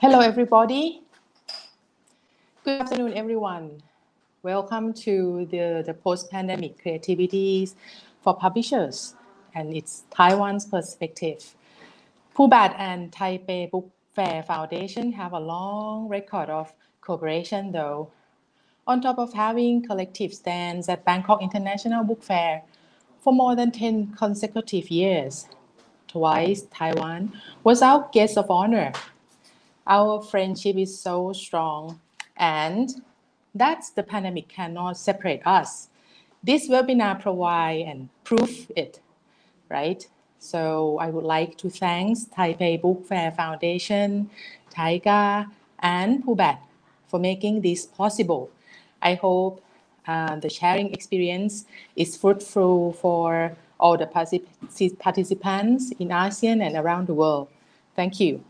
Hello, everybody. Good afternoon, everyone. Welcome to the, the post-pandemic creativities for publishers and its Taiwan's perspective. Pubat and Taipei Book Fair Foundation have a long record of cooperation though. On top of having collective stands at Bangkok International Book Fair for more than 10 consecutive years, twice Taiwan was our guest of honor. Our friendship is so strong and that's the pandemic cannot separate us. This webinar provide and prove it, right? So I would like to thank Taipei Book Fair Foundation, TAICCA, and Pubat for making this possible. I hope uh, the sharing experience is fruitful for all the particip participants in ASEAN and around the world. Thank you.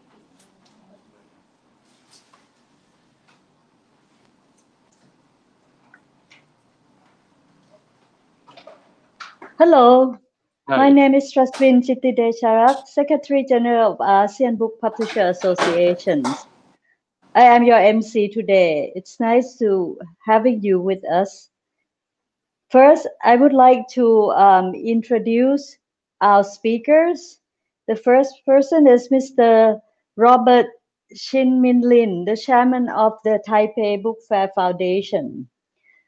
Hello, Hi. my name is Trasvin Jittidecharak, Secretary General of ASEAN Book Publisher Association. I am your MC today. It's nice to having you with us. First, I would like to um, introduce our speakers. The first person is Mr. Robert Shin Min Lin, the chairman of the Taipei Book Fair Foundation.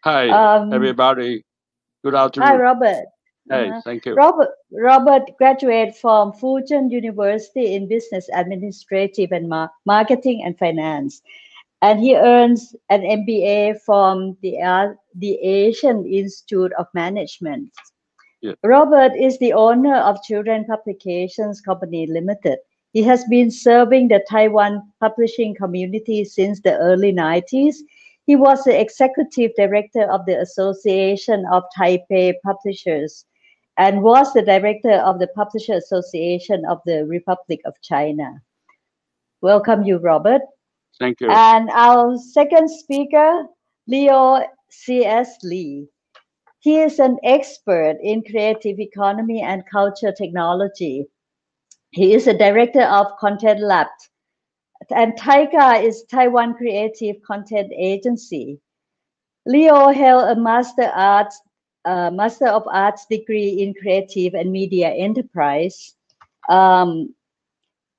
Hi, Um, everybody. Good afternoon. Hi. Robert. Hey, thank you. Robert, Robert graduated from Fu Jen University in Business Administrative and Mar- Marketing and Finance. And he earns an MBA from the, uh, the Asian Institute of Management. Yeah. Robert is the owner of Children Publications Company Limited. He has been serving the Taiwan publishing community since the early 90s. He was the executive director of the Association of Taipei Publishers and was the director of the Publisher Association of the Republic of China. Welcome you, Robert. Thank you. And our second speaker, Leo C.S. Lee. He is an expert in creative economy and culture technology. He is a director of Content Lab. And TAICCA is Taiwan Creative Content Agency. Leo held a Master Arts uh, Master of Arts degree in Creative and Media Enterprise um,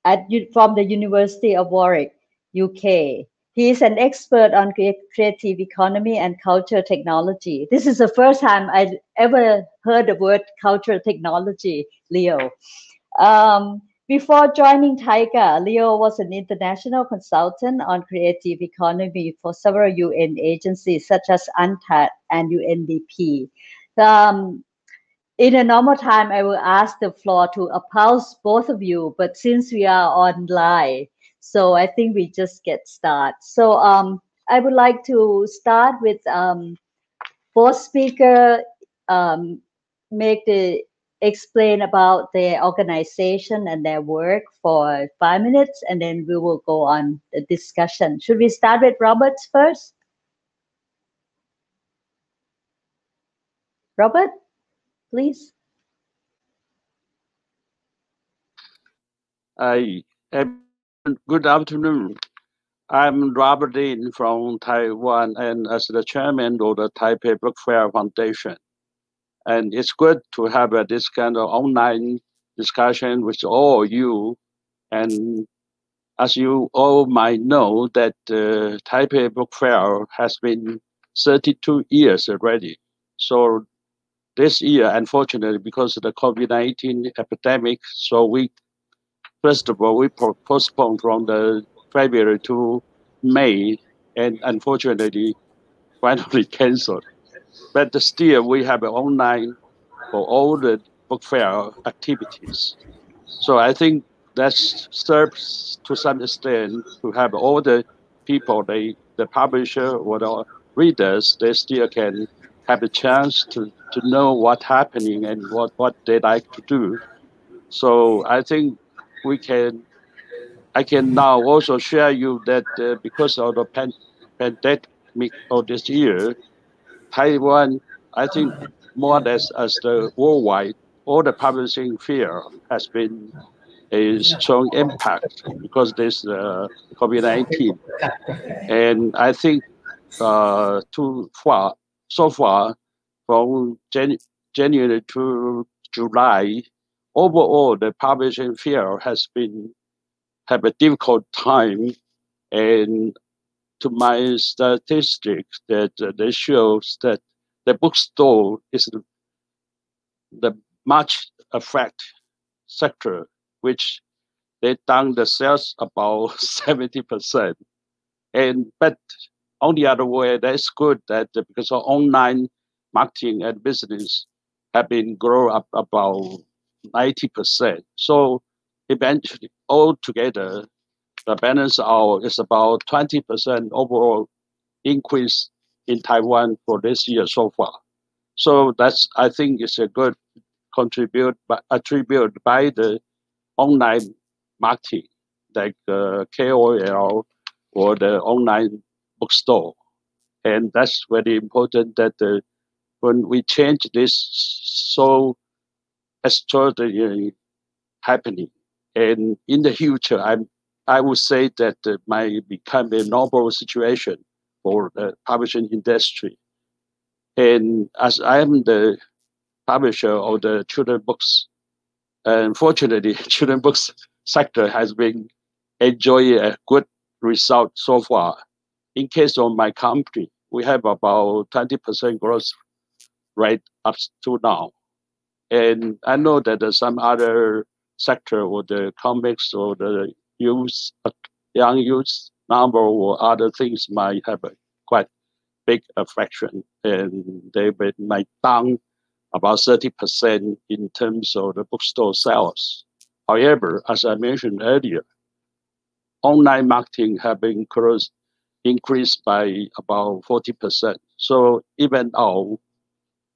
at from the University of Warwick, UK. He is an expert on creative economy and culture technology. This is the first time I ever heard the word cultural technology, Leo. Um, before joining TAICCA, Leo was an international consultant on creative economy for several UN agencies such as UNCTAD and UNDP. Um, in a normal time, I will ask the floor to oppose both of you, but since we are online, so I think we just get started. So um, I would like to start with um, both speaker um, make the explain about their organization and their work for five minutes, and then we will go on the discussion. Should we start with Roberts first? Robert, please. Hi, good afternoon. I'm Robert Lin from Taiwan and as the chairman of the Taipei Book Fair Foundation. And it's good to have uh, this kind of online discussion with all you. And as you all might know, that uh, Taipei Book Fair has been 32 years already. So this year, unfortunately, because of the COVID-19 epidemic, so we first of all we postponed from the February to May, and unfortunately, finally canceled. But still, we have online for all the book fair activities. So I think that serves to some extent to have all the people, they, the publisher or the readers, they still can have a chance to, to know what's happening and what, what they like to do. So I think we can, I can now also share you that uh, because of the pan, pandemic of this year, Taiwan, I think more or less as the worldwide, all the publishing fair has been a strong impact because this uh, COVID-19. And I think uh, too far, so far, from Jan- January to July, overall the publishing field has been have a difficult time, and my statistics, that uh, they shows that the bookstore is the, much affect sector, which they down the sales about seventy percent, and but on the other way, that's good that because of online marketing and business have been grow up about 90%. So eventually, altogether, the balance out is about 20% overall increase in Taiwan for this year so far. So that's, I think, is a good contribute attribute by the online marketing, like uh, KOL or the online bookstore. And that's very important that uh, when we change this so extraordinary happening, and in the future, I'm, I would say that uh, might become a normal situation for the publishing industry. And as I am the publisher of the children books, unfortunately, children books sector has been enjoying a good result so far in case of my company, we have about 20% growth rate up to now. And I know that some other sector or the comics or the uh, young youth number or other things might have a quite big affection and they might down about 30% in terms of the bookstore sales. However, as I mentioned earlier, online marketing have been close increased by about 40%. So even though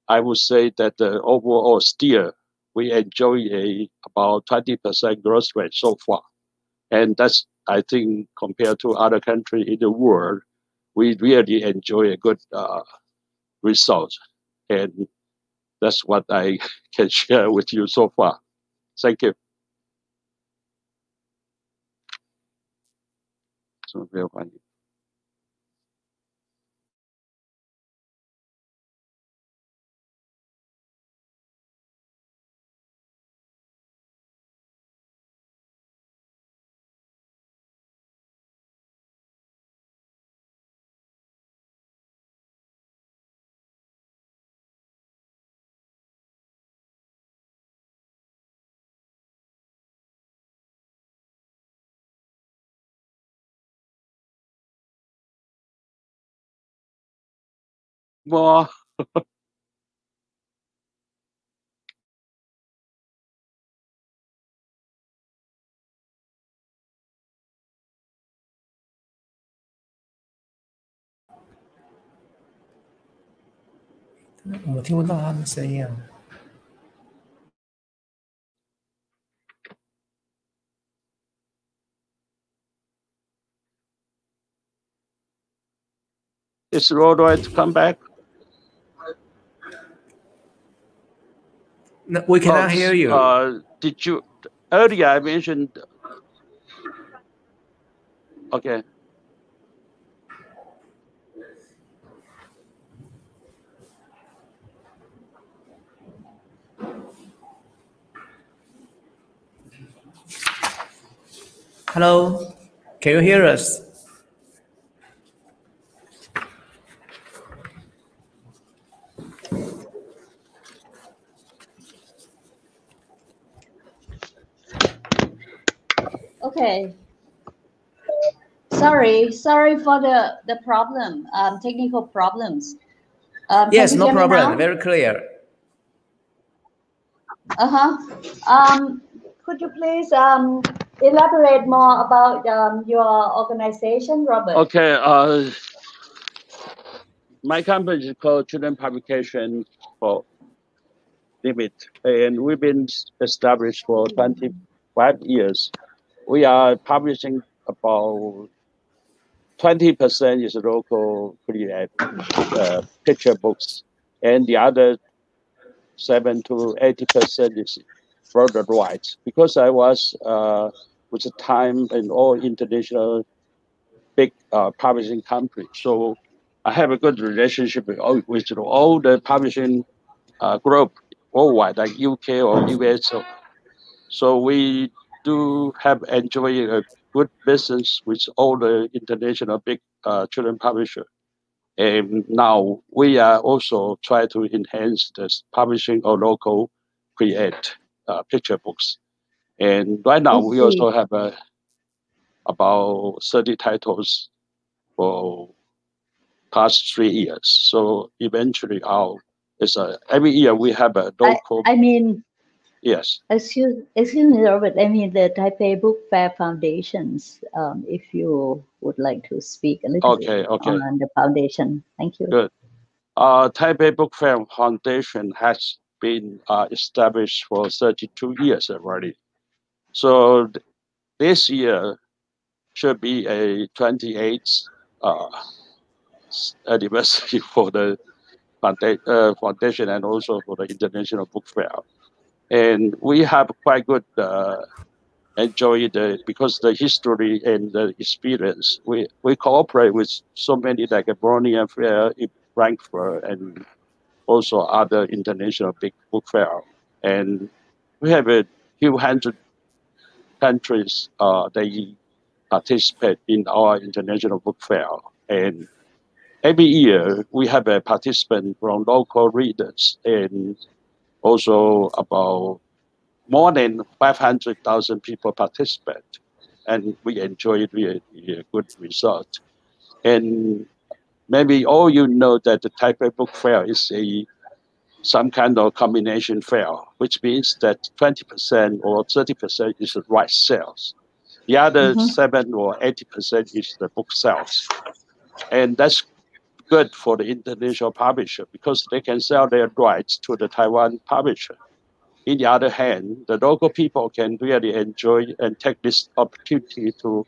I would say that the overall still we enjoy a about 20% growth rate so far. And that's, I think, compared to other countries in the world, we really enjoy a good uh, result. And that's what I can share with you so far. Thank you. So, More 我听不到他们声音啊。 Is Road right to come back? No, we cannot Oh, hear you. Uh, did you earlier? I mentioned. Okay. Hello, can you hear us? Okay. Sorry, sorry for the the problem, um, technical problems. Um, Yes, no problem. now? Very clear. Uh-huh. Um, could you please um, elaborate more about um, your organization, Robert? Okay. Uh, my company is called Children Publication for Limit, and we've been established for 25 years. We are publishing about 20% is local creative uh, picture books, and the other 7 to 80% is worldwide. because I was uh, with the time in all international big uh, publishing companies. So I have a good relationship with all, with all the publishing uh, group worldwide, like UK or US. So, so we do have enjoy a good business with all the international big uh, children publisher. And now we are also try to enhance the publishing of local create uh, picture books. And right now we also have a, about 30 titles for past three years. So eventually our it's a every year we have a local I, I mean yes. excuse excuse me Robert, I mean the Taipei Book Fair Foundations, um, if you would like to speak a little Okay, bit okay. on the foundation. Thank you. Good. Uh, Taipei Book Fair Foundation has been uh, established for 32 years already. So th- this year should be a 28th uh, anniversary for the uh, foundation and also for the International Book Fair. And we have quite good uh, enjoy the because the history and the experience. We we cooperate with so many like a Borneo Fair in Frankfurt and also other international big book fair. And we have a few hundred countries uh, they participate in our international book fair. And every year we have a participant from local readers and also about more than 500,000 people participate. And we enjoy really a good result. And maybe all you know that the Taipei Book Fair is a some kind of combination fair, which means that 20% or 30% is the right sales. The other Mhm. seven or 80% is the book sales. And that's good for the international publisher because they can sell their rights to the Taiwan publisher. In the other hand, the local people can really enjoy and take this opportunity to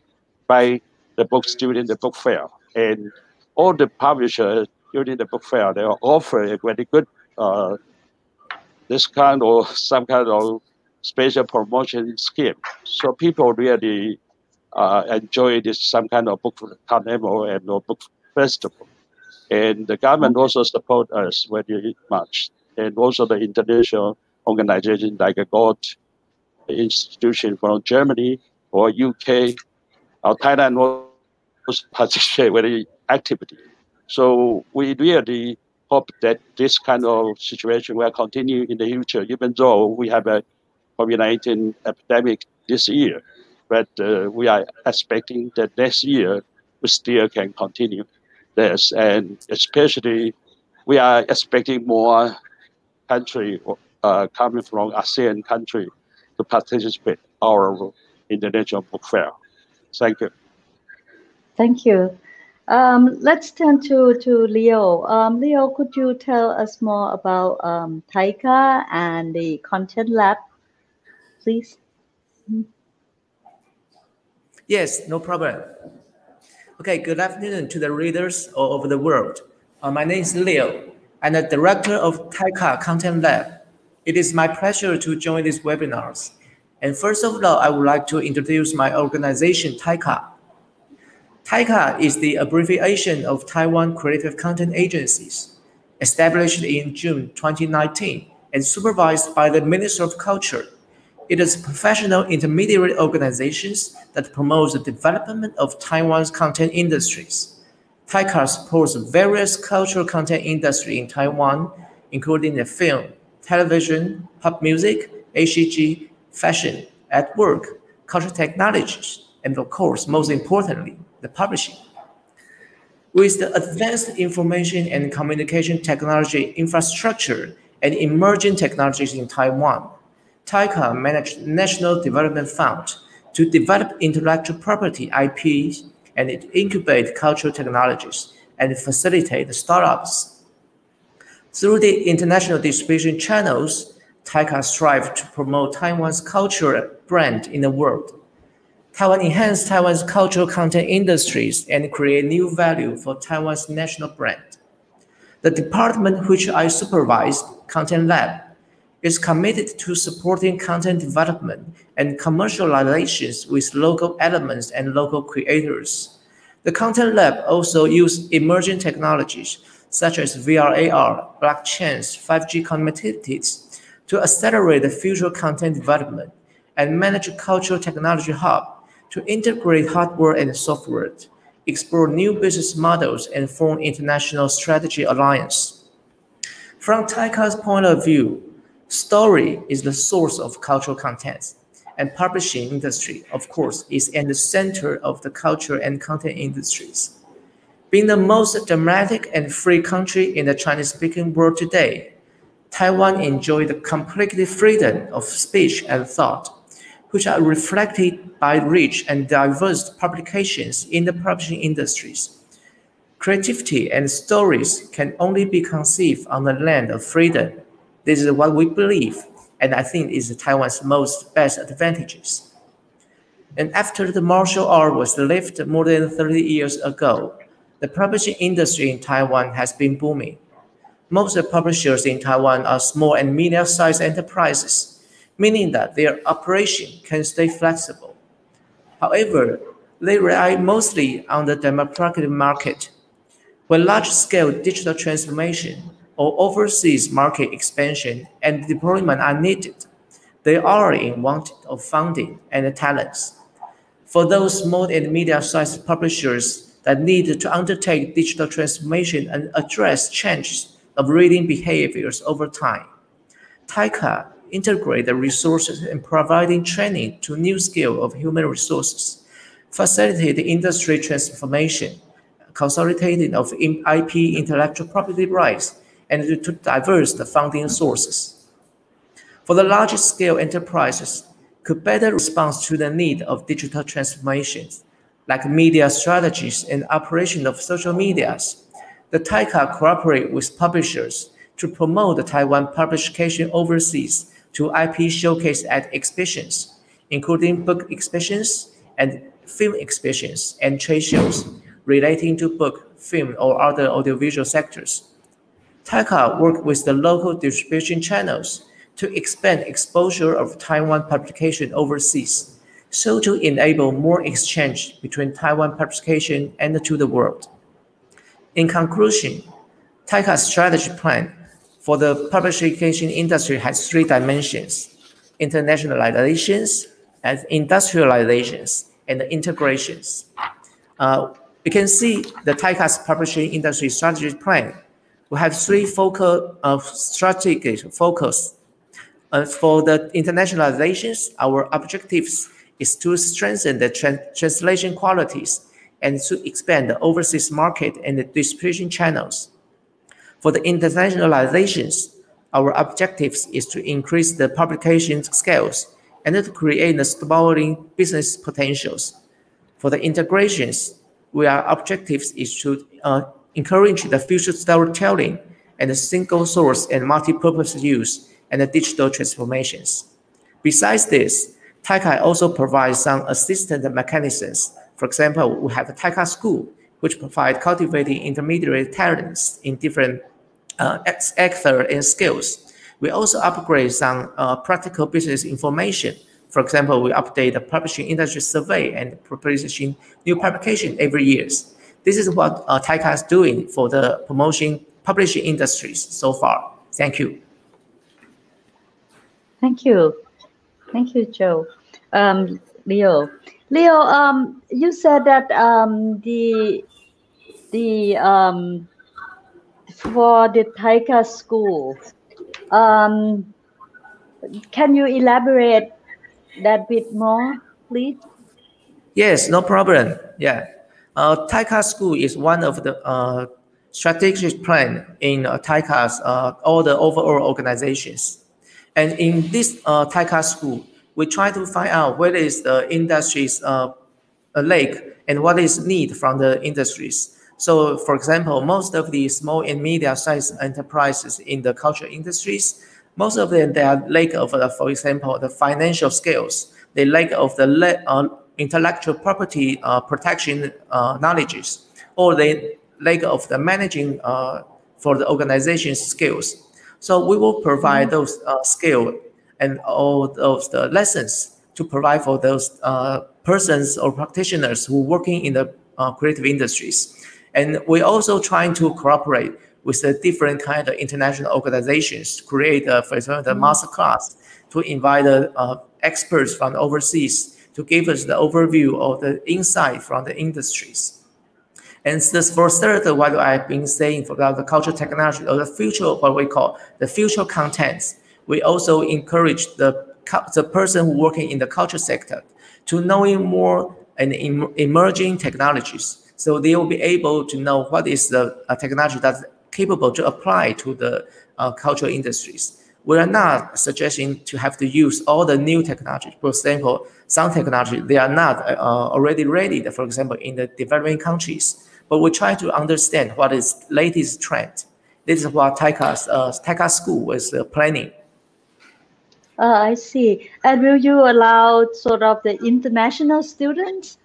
buy the books during the book fair. And all the publishers during the book fair, they offer a very good uh, discount or some kind of special promotion scheme. So people really uh, enjoy this some kind of book carnival and book festival. And the government also support us very much. And also the international organization like a Goethe institution from Germany or UK or Thailand also participate very actively. So we really hope that this kind of situation will continue in the future, even though we have a COVID-19 epidemic this year. But uh, we are expecting that next year we still can continue this, and especially we are expecting more country uh, coming from ASEAN country to participate our international book fair. Thank you. Thank you. Um, let's turn to, to Leo. Um, Leo, could you tell us more about um, TAICCA and the Content Lab, please? Yes, no problem. Okay, good afternoon to the readers all over the world. Uh, my name is Leo. I'm the director of TAICCA Content Lab. It is my pleasure to join these webinars. And first of all, I would like to introduce my organization, TAICCA. TAICCA is the abbreviation of Taiwan Creative Content Agencies, established in June 2019 and supervised by the Minister of Culture. It is professional intermediary organizations that promote the development of Taiwan's content industries. TAICCA supports various cultural content industry in Taiwan, including the film, television, pop music, ACG, fashion, at work, cultural technologies, and of course, most importantly, the publishing. With the advanced information and communication technology infrastructure and emerging technologies in Taiwan, TAICCA managed National Development Fund to develop intellectual property IPs and incubate cultural technologies and facilitate startups. Through the international distribution channels, TAICCA strives to promote Taiwan's cultural brand in the world. Taiwan enhance Taiwan's cultural content industries and create new value for Taiwan's national brand. The department which I supervise, Content Lab, is committed to supporting content development and commercializations with local elements and local creators. The Content Lab also uses emerging technologies such as VR, AR, blockchains, 5G connectivities to accelerate the future content development and manage cultural technology hub to integrate hardware and software, explore new business models, and form international strategy alliance. From TAICCA's point of view, story is the source of cultural content, and publishing industry, of course, is at the center of the culture and content industries. Being the most democratic and free country in the Chinese-speaking world today, Taiwan enjoys the complete freedom of speech and thought, which are reflected by rich and diverse publications in the publishing industries. Creativity and stories can only be conceived on the land of freedom. This is what we believe, and I think is Taiwan's most best advantages. And after the martial art was lifted more than 30 years ago, the publishing industry in Taiwan has been booming. Most publishers in Taiwan are small and medium-sized enterprises, meaning that their operation can stay flexible. However, they rely mostly on the democratic market when large-scale digital transformation or overseas market expansion and deployment are needed, they are in want of funding and talents. For those small and medium-sized publishers that need to undertake digital transformation and address changes of reading behaviors over time, TAICCA integrate the resources in providing training to new skill of human resources, facilitate industry transformation, consolidating of IP intellectual property rights, and to diverse the funding sources. For the largest scale enterprises could better respond to the need of digital transformations, like media strategies and operation of social medias. The TAICCA cooperate with publishers to promote the Taiwan publication overseas to IP showcase at exhibitions, including book exhibitions and film exhibitions and trade shows relating to book, film, or other audiovisual sectors. TAICCA worked with the local distribution channels to expand exposure of Taiwan publication overseas, so to enable more exchange between Taiwan publication and to the world. In conclusion, TAICCA's strategy plan for the publication industry has three dimensions, internationalizations, and industrializations, and integrations. Uh, you can see the TAICCA's publishing industry strategy plan. We have three focal uh, strategic focus. Uh, for the internationalizations, our objectives is to strengthen the tra translation qualities and to expand the overseas market and the distribution channels. For the internationalizations, our objectives is to increase the publication scales and to create the sprawling business potentials. For the integrations, we our objectives is to uh, encourage the future storytelling and single source and multi-purpose use and digital transformations. Besides this, TAICCA also provides some assistant mechanisms. For example, we have a TAICCA school, which provides cultivating intermediate talents in different uh, actor and skills. We also upgrade some uh, practical business information. For example, we update the publishing industry survey and publishing new publication every year. This is what uh, TAICCA is doing for the promotion publishing industries so far. Thank you. Thank you. Thank you, Joe. Um, Leo. Leo, um, you said that um, the the um, for the TAICCA school, um, can you elaborate that bit more, please? Yes, no problem. Yeah. Uh, TAICCA school is one of the uh, strategic plan in uh, TAICCA's uh, all the overall organizations. And in this uh, TAICCA school, we try to find out what is the industry's uh, lake and what is need from the industries. So, for example, most of the small and medium-sized enterprises in the culture industries, most of them they are lack of, uh, for example, the financial skills. They lack of the uh, intellectual property uh, protection uh, knowledges, or the lack of the managing uh, for the organization skills. So we will provide those uh, skill and all those the lessons to provide for those uh, persons or practitioners who are working in the uh, creative industries. And we're also trying to cooperate with the different kind of international organizations, create, uh, for example, the master class to invite the uh, experts from overseas to give us the overview of the insight from the industries. And this for third, what I've been saying about the cultural technology or the future, what we call the future contents, we also encourage the, the person working in the culture sector to knowing more and em emerging technologies. So they will be able to know what is the technology that's capable to apply to the uh, cultural industries. We are not suggesting to have to use all the new technology. For example, some technology, they are not uh, already ready, for example, in the developing countries but we try to understand what is latest trend. This is what TAICCA's, uh, TAICCA school was uh, planning. Uh, I see. And will you allow sort of the international students?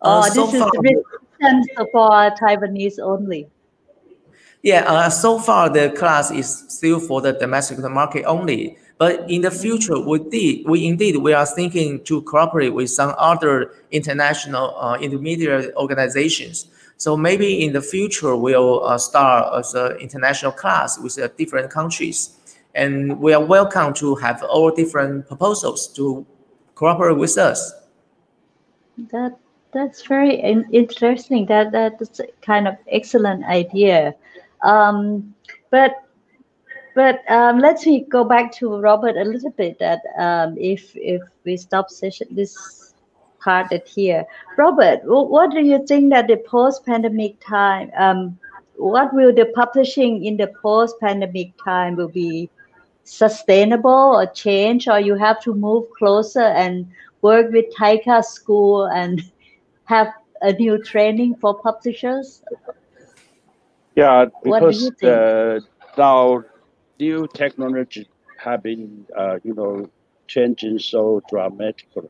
Uh, or so this far, is written for Taiwanese only? Yeah, uh, so far the class is still for the domestic market only. But in the future, we did, we indeed, we are thinking to cooperate with some other international uh, intermediate organizations. So maybe in the future, we'll uh, start as an international class with uh, different countries. And we are welcome to have all different proposals to cooperate with us. That that's very interesting. That that's kind of excellent idea. Um, but but um, let's me go back to Robert a little bit. That um, if if we stop session this part at here, Robert, what do you think that the post-pandemic time? Um, what will the publishing in the post-pandemic time will be sustainable or change, or you have to move closer and work with TAICCA school and have a new training for publishers? Yeah, because uh, now new technology have been, uh, you know, changing so dramatically.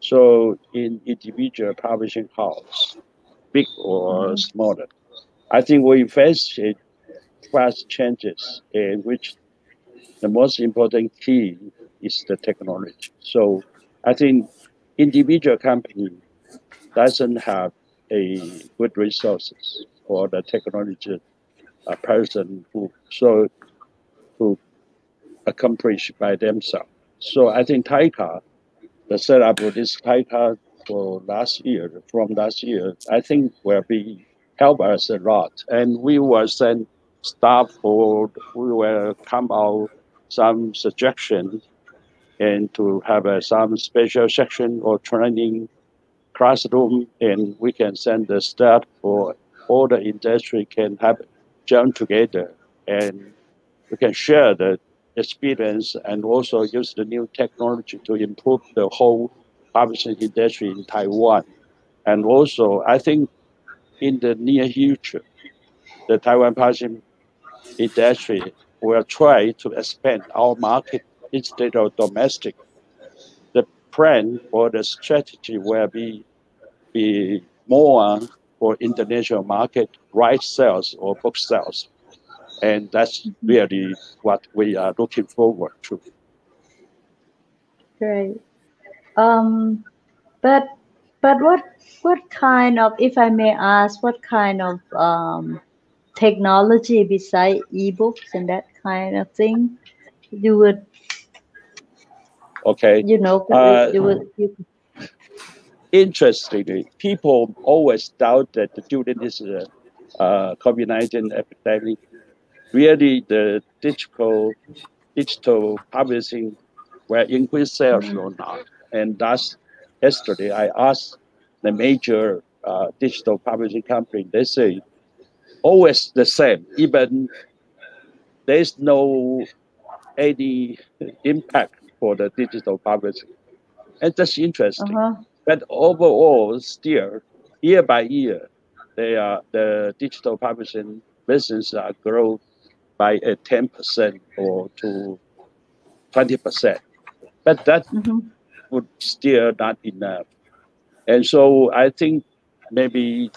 So in individual publishing house, big or mm-hmm. smaller, I think we face fast changes in which the most important key is the technology. So I think individual company doesn't have a good resources for the technology uh, person who so who accomplish by themselves. So I think TAICCA, the setup of this TAICCA for last year, from last year, I think will be help us a lot. And we will send staff for, we will come out some suggestions and to have uh, some special section or training classroom and we can send the staff for all the industry can have join together and we can share the experience and also use the new technology to improve the whole publishing industry in Taiwan. And also, I think in the near future, the Taiwan publishing industry will try to expand our market instead of domestic. The plan or the strategy will be, be more for international market, right sales or book sales and that's really what we are looking forward to. Great. Um, but but what what kind of, if I may ask, what kind of um, technology beside ebooks and that kind of thing you would okay you know uh, you would you, interestingly people always doubt that during this uh, uh, covid-19 epidemic really the digital digital publishing will increase sales or not. And thus, yesterday I asked the major uh, digital publishing company. They say always the same. Even there's no any impact for the digital publishing. And that's interesting. Uh-huh. But overall, still year by year, they are the digital publishing business are growing by a 10% or to 20%. But that mm-hmm. would still not enough. And so I think maybe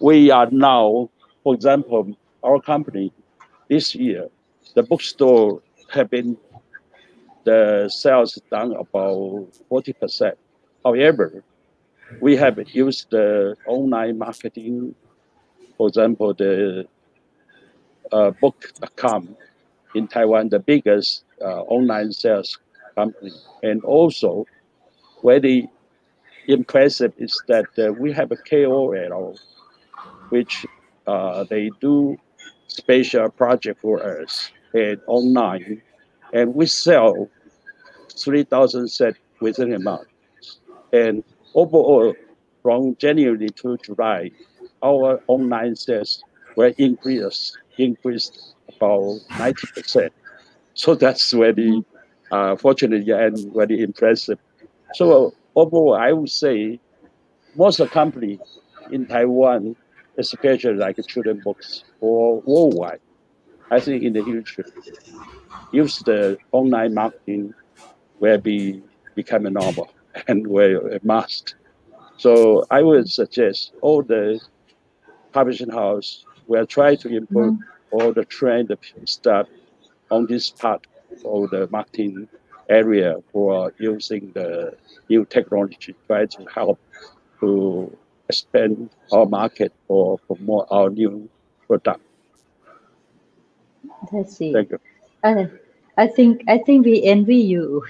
we are now, for example, our company this year, the bookstore have been the sales down about 40%. However, we have used the online marketing, for example, the uh, book.com in Taiwan, the biggest uh, online sales company. And also, very impressive is that uh, we have a KOL, which uh, they do special project for us and online, and we sell 3,000 sets within a month. And overall, from January to July, our online sales were increased, increased about 90%. So that's very uh, fortunate and very impressive. So overall, I would say most of the company in Taiwan, especially like children books or worldwide, I think in the future, use the online marketing will be become a normal and will a must. So I would suggest all the publishing house will try to improve mm-hmm. all the trend stuff on this part of the marketing area for using the new technology, try to help to expand our market or promote our new product. Thank you. I think I think we envy you.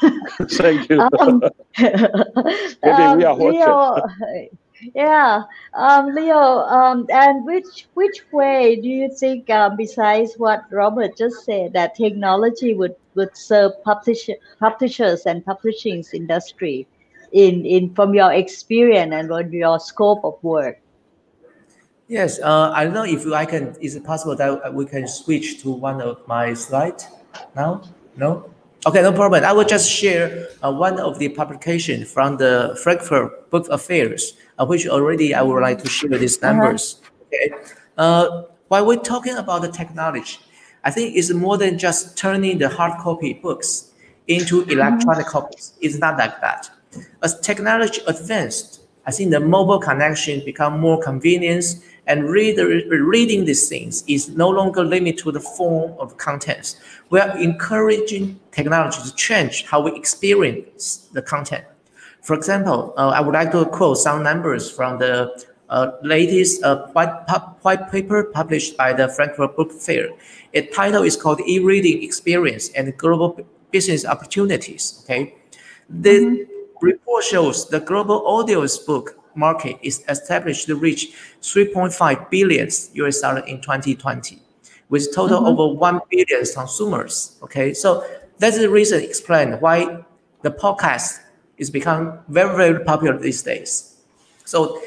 Thank you. um, um, we are Leo, yeah, um, Leo, um, and which which way do you think, um, besides what Robert just said, that technology would would serve publisher, publishers and publishing industry, in in from your experience and from your scope of work? Yes, uh, I don't know if I can. Is it possible that we can switch to one of my slides now? No. Okay, no problem. I will just share uh, one of the publication from the Frankfurt Book Affairs, uh, which already I would like to share these uh-huh. numbers. Okay. Uh, while we're talking about the technology, I think it's more than just turning the hard copy books into electronic mm-hmm. copies. It's not like that. As technology advanced, I think the mobile connection become more convenient and read, reading these things is no longer limited to the form of contents. We are encouraging technology to change how we experience the content. For example, uh, I would like to quote some numbers from the uh, latest uh, white, white paper published by the Frankfurt Book Fair. Its title is called E-Reading Experience and Global Business Opportunities. Okay, the mm -hmm. report shows the global audiobook market is established to reach 3.5 billion US dollar in 2020, with total mm-hmm. over 1 billion consumers. Okay, so that's the reason explain why the podcast is become very, very popular these days. So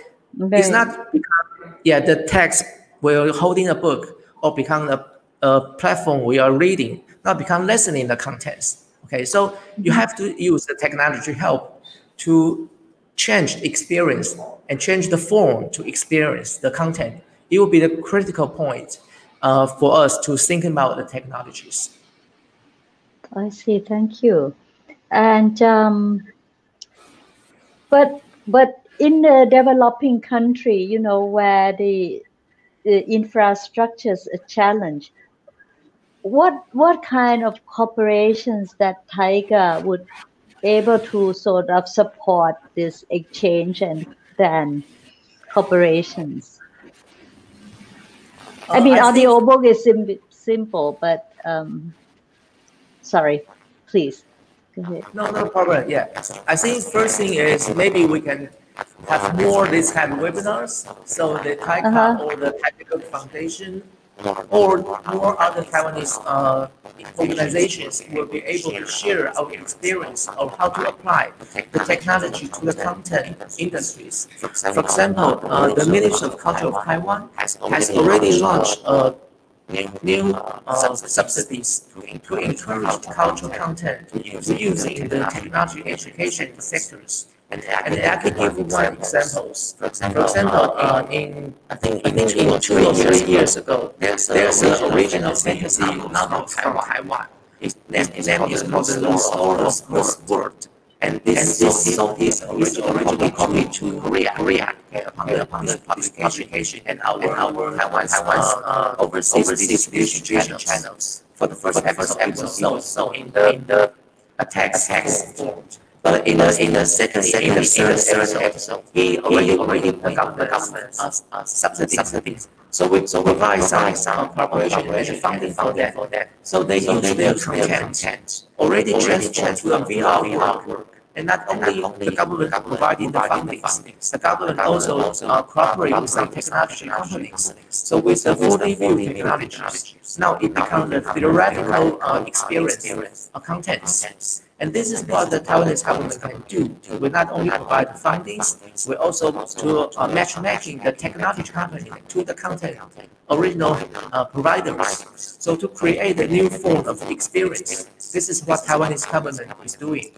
okay. it's not become, yeah, the text we're holding a book or become a, a platform we are reading, not become listening the contents. Okay, so you mm-hmm. have to use the technology help to change experience and change the form to experience the content, it will be the critical point uh, for us to think about the technologies. I see. Thank you. And um, but but in the developing country, you know, where the, the infrastructure is a challenge, what what kind of corporations that TAICCA would able to sort of support this exchange and then corporations. Uh, I mean, I audiobook is sim- simple, but um, sorry, please. Go ahead. No, no problem. Yeah, I think first thing is maybe we can have more this kind of webinars. So the TAICCA uh-huh. or the Technical Foundation or more other Taiwanese uh, organizations will be able to share our experience of how to apply the technology to the content industries. For example, uh, the Ministry of Culture of Taiwan has already launched a new uh, subsidies to encourage cultural content using the technology education sectors. And, I can give you one example. For example, uh, in I think I think in two or three years ago, there's there's an original fantasy novel from Taiwan. Its name is called The Lost World. And this, this song is originally copied to Korea, Korea upon the, upon the publication and our, our Taiwan's, Taiwan's uh, overseas, overseas distribution channels. channels. For the first, episode, episode so, so in the, in the text, text form. But in the in the second second the third, third episode, he already already put up the government. uh, uh, subsidies. So we so provide some some cooperation and funding for that. for that. So they use their content. already transferred to a VR and not only the government providing the fundings, the government also uh, cooperate with some technology companies. So with the 40 view technologies, now it becomes a theoretical uh, experience, uh, content. And this is what the Taiwanese government can do. We not only provide the fundings, we also to uh, match matching the technology company to the content original uh, providers. So to create a new form of experience, this is what Taiwanese government is doing.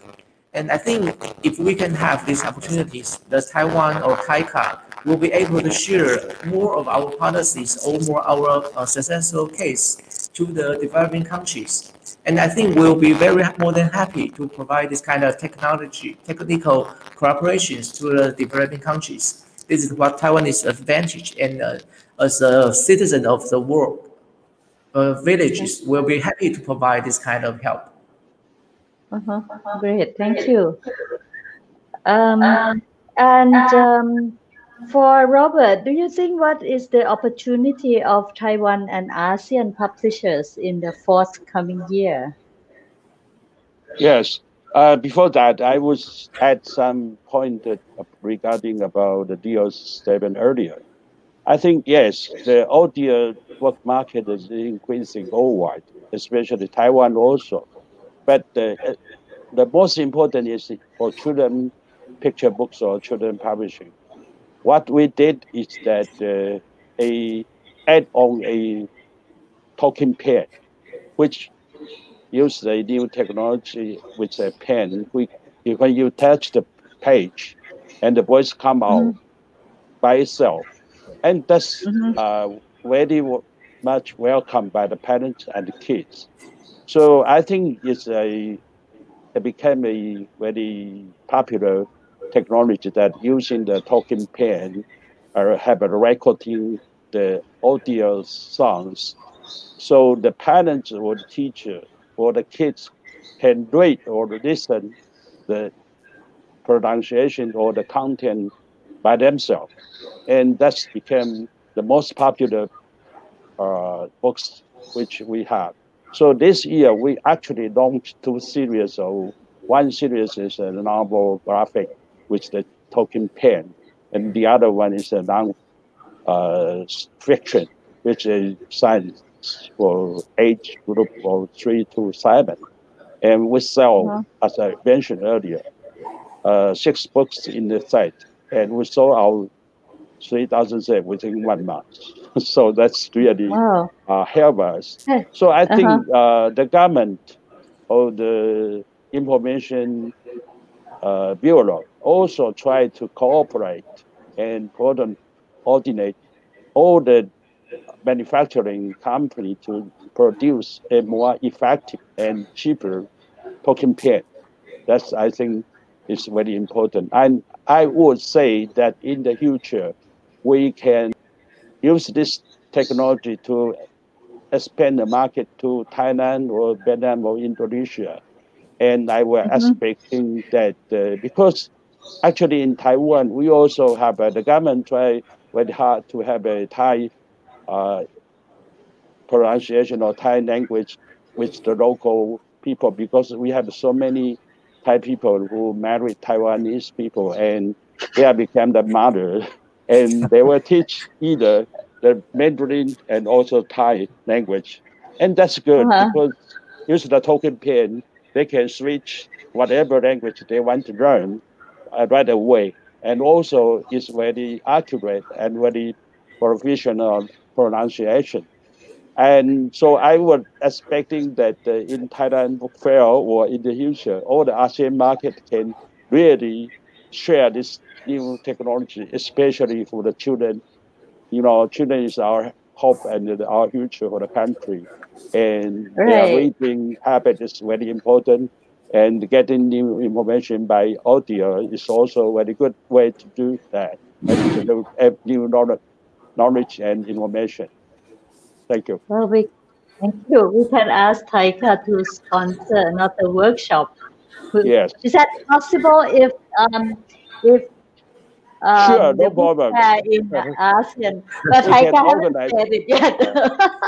And I think if we can have these opportunities, the Taiwan or TAICCA will be able to share more of our policies or more our uh, successful case to the developing countries. And I think we'll be very more than happy to provide this kind of technology, technical cooperations to the developing countries. This is what Taiwanese advantage. And uh, as a citizen of the world, uh, villages will be happy to provide this kind of help. Uh-huh. Great, thank you. Um, and um, for Robert, do you think what is the opportunity of Taiwan and ASEAN publishers in the forthcoming year? Yes. Uh, before that, I was at some point regarding about the deals statement earlier. I think yes, the audio book market is increasing worldwide, especially Taiwan also. But the, the most important is for children picture books or children publishing. What we did is that uh, a add on a talking pen, which use a new technology with a pen. We, when you touch the page, and the voice come out mm-hmm. by itself, and that's mm-hmm. uh, very much welcome by the parents and the kids. So I think it's a it became a very popular technology that using the talking pen or have a recording the audio songs. So the parents or the teacher or the kids can read or listen the pronunciation or the content by themselves. And that's became the most popular uh, books which we have. So this year we actually launched two series of one series is a novel graphic with the talking pen, and the other one is a non uh, fiction, which is science for age group of three to seven. And we sell, uh-huh. as I mentioned earlier, uh, six books in the site, and we sold out 3,000 sales within one month. so that's really wow. uh, help us. So I think uh-huh. uh, the government or the information uh, bureau also try to cooperate and coordinate all the manufacturing company to produce a more effective and cheaper talking pen. That's I think is very important. And I would say that in the future we can use this technology to expand the market to Thailand or Vietnam or Indonesia. And I was mm-hmm. expecting that uh, because actually in Taiwan, we also have uh, the government try very hard to have a Thai uh, pronunciation or Thai language with the local people because we have so many Thai people who married Taiwanese people and they have become the mother and they will teach either the Mandarin and also Thai language. And that's good uh-huh. because use the talking pen, they can switch whatever language they want to learn right away. And also it's very accurate and very professional pronunciation. And so I was expecting that uh, in Thailand Fair or in the future, all the ASEAN market can really share this new technology, especially for the children. You know, children is our hope and our future for the country. And right. their reading habit is very important. And getting new information by audio is also a very good way to do that and to have new knowledge, knowledge and information. Thank you. Well, we thank you. We can ask TAICCA to sponsor another workshop. Yes. Is that possible if um if um, Sure, no the book problem. fair in ASEAN? But We can TAICCA haven't organize. said it yet.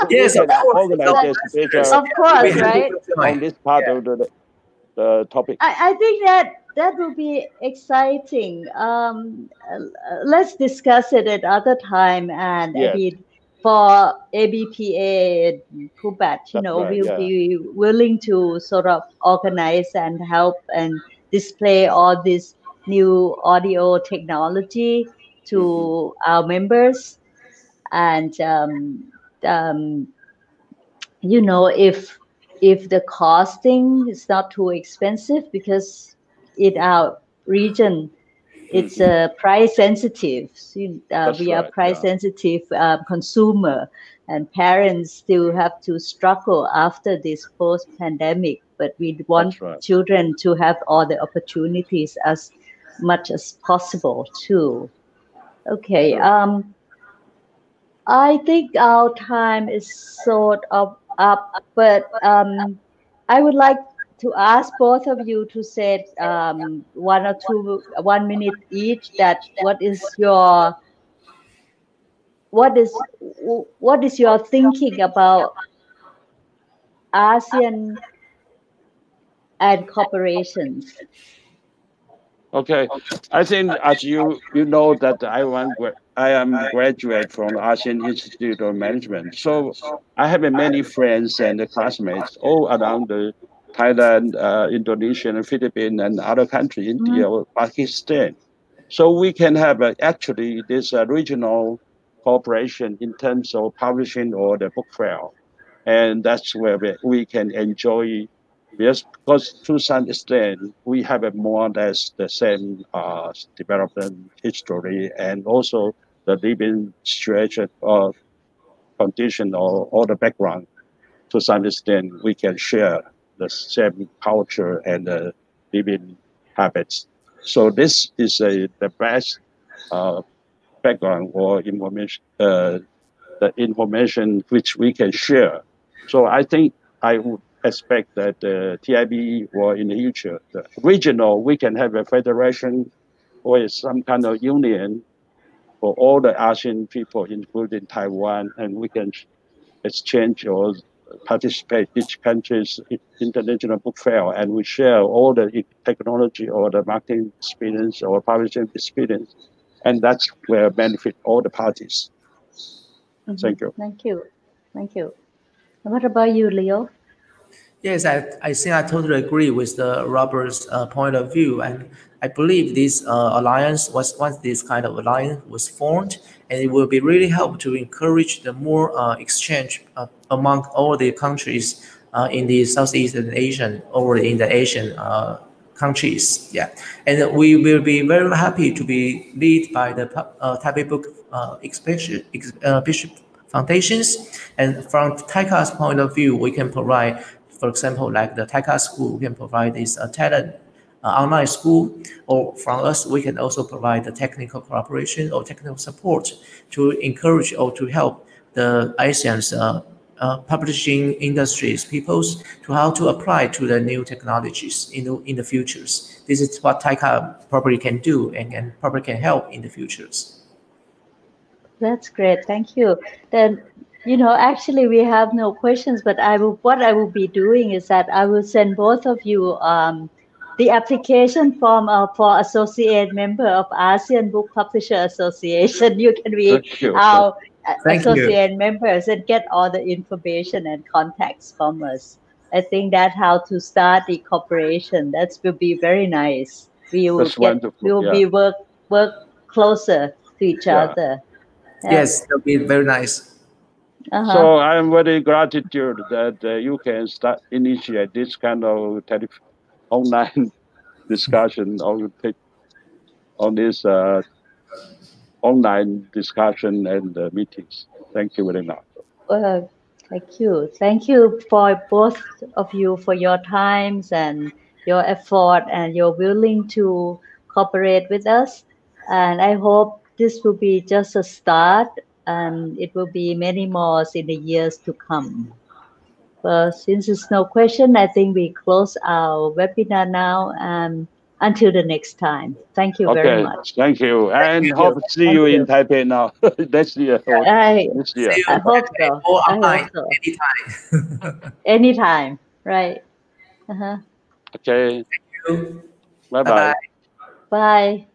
Yes, of course. organize this of course, right? on this part of the, the topic. I, I think that that will be exciting. Um, let's discuss it at other time, and I Yes. mean, for ABPA Pubat, you That's know, right, we'll yeah. be willing to sort of organize and help and display all this new audio technology to Mm-hmm. our members, and um, um, you know, if if the costing is not too expensive because in our region it's uh, price sensitive uh, we are price yeah. sensitive uh, consumer and parents still have to struggle after this post pandemic but we want right. children to have all the opportunities as much as possible too okay um I think our time is sort of up, but um, I would like to ask both of you to say um, one or two, one minute each. That what is your what is what is your thinking about ASEAN and corporations? Okay, I think as you you know that I am I am graduate from Asian Institute of Management, so I have many friends and classmates all around the Thailand, uh, Indonesia, and Philippines, and other countries, India, or Pakistan. So we can have uh, actually this uh, regional cooperation in terms of publishing or the book fair, and that's where we, we can enjoy Yes, because to extent we have a more or less the same uh, development history and also the living situation or condition or, or the background. To some extent, we can share the same culture and the living habits. So this is a, the best uh, background or information, uh, the information which we can share. So I think I would expect that uh, the TIB or in the future, the regional, we can have a federation or some kind of union for all the ASEAN people, including Taiwan, and we can exchange or participate each country's international book fair, and we share all the technology or the marketing experience or publishing experience, and that's where benefit all the parties. Mm-hmm. Thank you. Thank you. Thank you. What about you, Leo? Yes, I, I think I totally agree with the Robert's uh, point of view, and I believe this uh, alliance was once this kind of alliance was formed, and it will be really help to encourage the more uh, exchange uh, among all the countries uh, in the Southeast Asian or in the Asian uh, countries. Yeah, and we will be very happy to be led by the uh, Taipei Book Exhibition Bishop Foundations, and from TAICCA's point of view, we can provide for example, like the TAICCA School, we can provide this uh, talent uh, online school, or from us, we can also provide the technical cooperation or technical support to encourage or to help the ASEAN's uh, uh, publishing industries peoples to how to apply to the new technologies in the, in the futures. This is what TAICCA probably can do and, and probably can help in the futures. That's great. Thank you. Then you know, actually, we have no questions, but I will. What I will be doing is that I will send both of you um, the application form uh, for associate member of ASEAN Book Publisher Association. You can be our Thank you. associate members and get all the information and contacts from us. I think that how to start the cooperation. That will be very nice. We will That's get, wonderful, we will yeah. be work work closer to each Yeah. other. Yeah. Yes, that'll be very nice. Uh-huh. So I'm very gratitude that uh, you can start initiate this kind of online discussion on take on this uh, online discussion and uh, meetings. Thank you very much. Well, thank you. Thank you for both of you for your times and your effort and you're willing to cooperate with us. And I hope this will be just a start and it will be many more in the years to come. But since there's no question, I think we close our webinar now. And until the next time. Thank you very Okay, much. thank you. And you. hope to see Thank you in you. Taipei now next year. or I, This year. See you I hope so. or I hope so. anytime. anytime, right? Uh-huh. Okay. Thank you. Bye bye. Bye-bye. Bye.